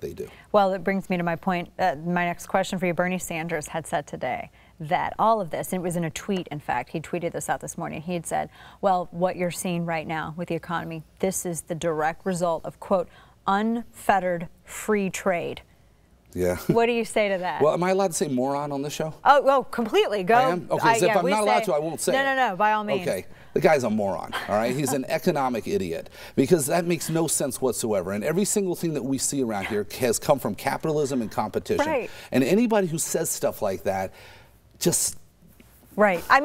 they do. Well, it brings me to my point. Uh, my next question for you Bernie Sanders had said today that all of this, and it was in a tweet, in fact, he tweeted this out this morning. He had said, Well, what you're seeing right now with the economy, this is the direct result of, quote, unfettered free trade. Yeah. What do you say to that? Well, am I allowed to say moron on the show? Oh, well, completely. Go. I am? Okay, I, yeah, if I'm not allowed say- to, I won't say No, no, no, by all means. Okay. The guy's a moron, all right? He's an economic idiot because that makes no sense whatsoever. And every single thing that we see around here has come from capitalism and competition. Right. And anybody who says stuff like that just Right. I mean,